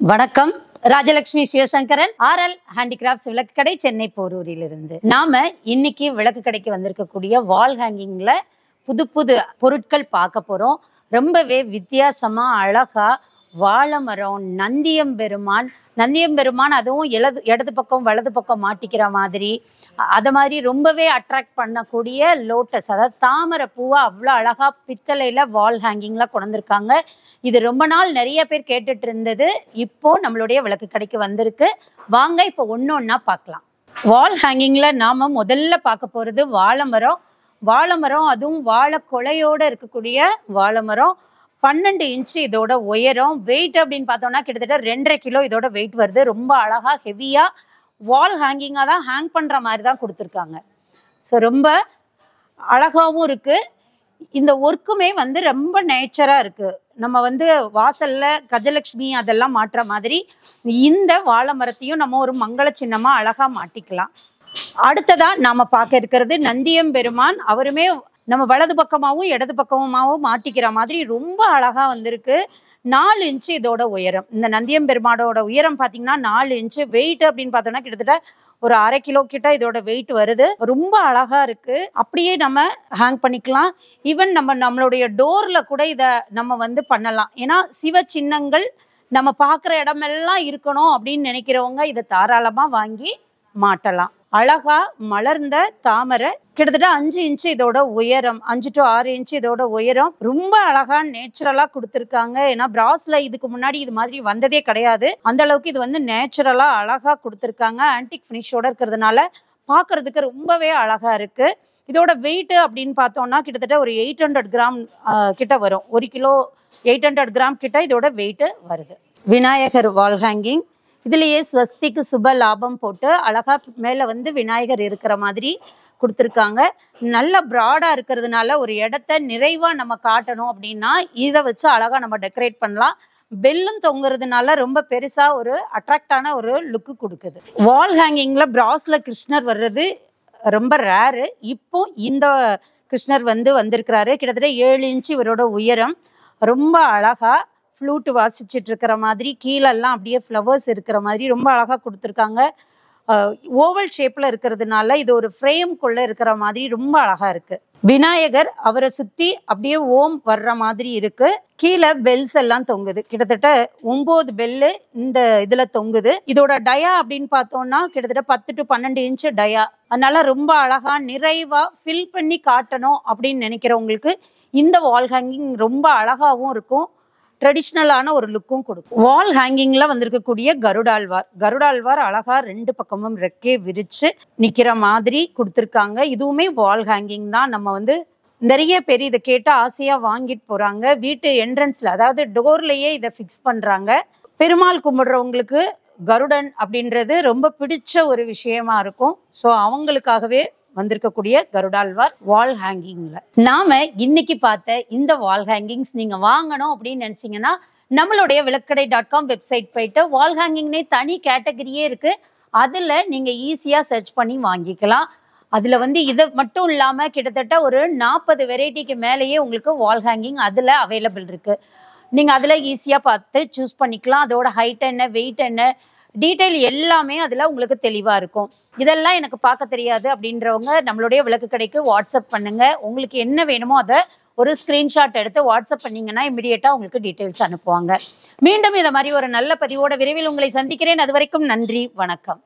வணக்கம். Rajalakshmi Sivasankaran RL handicrafts விளக்கு கடை சென்னை போரூரிலிருந்து. நாம இன்னைக்கு விளக்கு கடைக்கு வந்திருக்கக்கூடிய வால் ஹேங்கிங்ல புது புது பொருட்கள் பார்க்க போறோம். ரொம்பவே வித்தியாசமா அழகா வாழைமரம் நந்தியம் பெருமான் நந்தியம்பெருமான் நந்தியம்பெருமான் அதுவும் இடது இடது பக்கம் வலது பக்கம் மாட்டிக்கிற மாதிரி அதை மாதிரி ரொம்பவே அட்ராக்ட் பண்ணக்கூடிய லோட்டஸ் அதாவது தாமரை பூவை அவ்வளோ அழகாக பித்தளையில் வால் ஹேங்கிங்லாம் கொண்டிருக்காங்க இது ரொம்ப நாள் நிறைய பேர் கேட்டுட்டு இருந்தது. இப்போ நம்மளுடைய விளக்கு கடைக்கு வந்திருக்கு. வாங்க இப்போ ஒன்று ஒன்றா பார்க்கலாம். வால் ஹேங்கிங்கில் நாம் முதல்ல பார்க்க போகிறது வாழைமரம். வாழைமரம் அதுவும் வாழை கொலையோடு இருக்கக்கூடிய வாழைமரம். பன்னெண்டு இன்ச்சு இதோட உயரம் வெயிட் அப்படின்னு பார்த்தோம்னா கிட்டத்தட்ட ரெண்டரை கிலோ இதோட வெயிட் வருது. ரொம்ப அழகாக ஹெவியாக வால் ஹேங்கிங்காக தான் ஹேங் பண்ணுற மாதிரி தான் கொடுத்துருக்காங்க. ஸோ ரொம்ப அழகாகவும் இருக்குது இந்த ஒர்க்குமே வந்து ரொம்ப நேச்சராக இருக்குது நம்ம வந்து வாசலில் கஜலட்சுமி அதெல்லாம் மாட்டுற மாதிரி இந்த வாழை மரத்தையும் நம்ம ஒரு மங்கள சின்னமாக அழகாக மாட்டிக்கலாம். அடுத்ததாக நாம் பார்க்க இருக்கிறது நந்தியம் பெருமான் அவருமே நம்ம வலது பக்கமாகவும் இடது பக்கமாகவும் மாட்டிக்கிற மாதிரி ரொம்ப அழகாக வந்திருக்கு. நாலு இன்ச்சு இதோட உயரம். இந்த நந்தியம் பெருமாடோட உயரம் பார்த்தீங்கன்னா நாலு இன்ச்சு வெயிட் அப்படின்னு பார்த்தோம்னா கிட்டத்தட்ட ஒரு அரை கிலோ கிட்ட இதோட வெயிட் வருது. ரொம்ப அழகா இருக்கு. அப்படியே நம்ம ஹேங் பண்ணிக்கலாம். ஈவன் நம்ம நம்மளுடைய டோர்ல கூட இதை நம்ம வந்து பண்ணலாம். ஏன்னா சிவ சின்னங்கள் நம்ம பார்க்குற இடமெல்லாம் இருக்கணும் அப்படின்னு நினைக்கிறவங்க இதை தாராளமாக வாங்கி மாட்டலாம். அழகா மலர்ந்த தாமரை கிட்டத்தட்ட அஞ்சு இன்ச்சு இதோட உயரம் அஞ்சு டு ஆறு இன்ச்சு இதோட உயரம் ரொம்ப அழகா நேச்சுரலா கொடுத்துருக்காங்க. ஏன்னா பிராஸ்ல இதுக்கு முன்னாடி இது மாதிரி வந்ததே கிடையாது. அந்த அளவுக்கு இது வந்து நேச்சுரலா அழகா கொடுத்துருக்காங்க. ஆன்டிக் ஃபினிஷோட இருக்கிறதுனால பார்க்கறதுக்கு ரொம்பவே அழகா இருக்கு. இதோட வெயிட் அப்படின்னு பார்த்தோம்னா கிட்டத்தட்ட ஒரு எயிட் ஹண்ட்ரட் கிராம் கிட்ட வரும். ஒரு கிலோ எயிட் ஹண்ட்ரட் கிராம் கிட்ட இதோட வெயிட் வருது. விநாயகர் வால் ஹேங்கிங் இதுலேயே ஸ்வஸ்திக்கு சுப லாபம் போட்டு அழகாக மேலே வந்து விநாயகர் இருக்கிற மாதிரி கொடுத்துருக்காங்க. நல்ல ப்ராடாக இருக்கிறதுனால ஒரு இடத்த நிறைவாக நம்ம காட்டணும் அப்படின்னா இதை வச்சு அழகாக நம்ம டெக்கரேட் பண்ணலாம். பெல்லும் தொங்குறதுனால ரொம்ப பெருசாக ஒரு அட்ராக்டான ஒரு லுக்கு கொடுக்குது. வால் ஹேங்கிங்கில் பிராஸில் கிருஷ்ணர் வர்றது ரொம்ப ரேரு இப்போ இந்த கிருஷ்ணர் வந்து வந்திருக்கிறாரு. கிட்டத்தட்ட ஏழு இன்ச்சு இவரோட உயரம். ரொம்ப அழகாக ஃப்ளூட்டு வாசிச்சுட்டு இருக்கிற மாதிரி கீழெல்லாம் அப்படியே ஃப்ளவர்ஸ் இருக்கிற மாதிரி ரொம்ப அழகாக கொடுத்துருக்காங்க. ஓவல் ஷேப்பில் இருக்கிறதுனால இது ஒரு ஃப்ரேம்குள்ளே இருக்கிற மாதிரி ரொம்ப அழகாக இருக்குது விநாயகர் அவரை சுற்றி அப்படியே ஓம் வர்ற மாதிரி இருக்குது கீழே பெல்ஸ் எல்லாம் தொங்குது. கிட்டத்தட்ட ஒம்பது பெல்லு இந்த இதில் தொங்குது. இதோட டயா அப்படின்னு பார்த்தோம்னா கிட்டத்தட்ட பத்து டு பன்னெண்டு இன்ச்சு டயா. அதனால ரொம்ப அழகாக நிறைவாக ஃபில் பண்ணி காட்டணும் அப்படின்னு நினைக்கிறவங்களுக்கு இந்த வால் ஹேங்கிங் ரொம்ப அழகாகவும் இருக்கும். ட்ரெடிஷ்னலான ஒரு லுக்கும் கொடுக்கும். வால் ஹேங்கிங்கில் வந்திருக்கக்கூடிய கருடாழ்வார் கருடாழ்வார் அழகாக ரெண்டு பக்கமும் ரெக்கே விரித்து நிற்கிற மாதிரி கொடுத்துருக்காங்க. இதுவுமே வால் ஹேங்கிங் தான். நம்ம வந்து நிறைய பேர் இதை கேட்டு ஆசையாக வாங்கிட்டு போகிறாங்க வீட்டு என்ட்ரன்ஸில் அதாவது டோர்லேயே இதை ஃபிக்ஸ் பண்ணுறாங்க பெருமாள் கும்பிடுறவங்களுக்கு கருடன் அப்படின்றது ரொம்ப பிடிச்ச ஒரு விஷயமா இருக்கும். ஸோ அவங்களுக்காகவே வந்திருக்கக்கூடிய கருடாழ்வார் வால் ஹேங்கிங்ல நாம இன்னைக்கு பார்த்த இந்த வால் ஹேங்கிங்ஸ் நீங்க வாங்கணும் அப்படின்னு நினைச்சீங்கன்னா நம்மளுடைய விளக்கடை டாட் காம் வெப்சைட் போயிட்டு வால் ஹேங்கிங்னே தனி கேட்டகரியே இருக்கு. அதுல நீங்க ஈஸியா சர்ச் பண்ணி வாங்கிக்கலாம். அதுல வந்து இது மட்டும் இல்லாம கிட்டத்தட்ட ஒரு நாற்பது வெரைட்டிக்கு மேலேயே உங்களுக்கு வால் ஹேங்கிங் அதுல அவைலபிள் இருக்கு. நீங்க அதுல ஈஸியா பார்த்து சூஸ் பண்ணிக்கலாம். அதோட ஹைட் என்ன வெயிட் என்ன டீட்டெயில் எல்லாமே அதில் உங்களுக்கு தெளிவாக இருக்கும். இதெல்லாம் எனக்கு பார்க்க தெரியாது அப்படின்றவங்க நம்மளுடைய விளக்கு கடைக்கு வாட்ஸ்அப் பண்ணுங்க. உங்களுக்கு என்ன வேணுமோ அதை ஒரு ஸ்க்ரீன்ஷாட் எடுத்து வாட்ஸ்அப் பண்ணீங்கன்னா இமிடியேட்டாக உங்களுக்கு டீட்டெயில்ஸ் அனுப்புவாங்க. மீண்டும் இதை மாதிரி ஒரு நல்ல பதிவோட விரைவில் உங்களை சந்திக்கிறேன். அது வரைக்கும் நன்றி வணக்கம்.